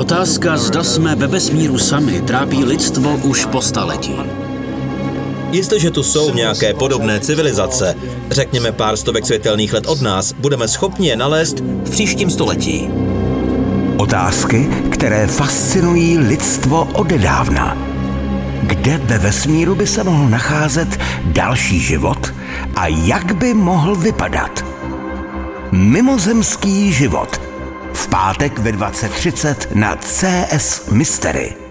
Otázka, zda jsme ve vesmíru sami, trápí lidstvo už po staletí. Jestliže tu jsou nějaké podobné civilizace, řekněme pár stovek světelných let od nás, budeme schopni je nalézt v příštím století. Otázky, které fascinují lidstvo odedávna. Kde ve vesmíru by se mohl nacházet další život a jak by mohl vypadat? Mimozemský život. V pátek ve 20.30 na CS Mystery.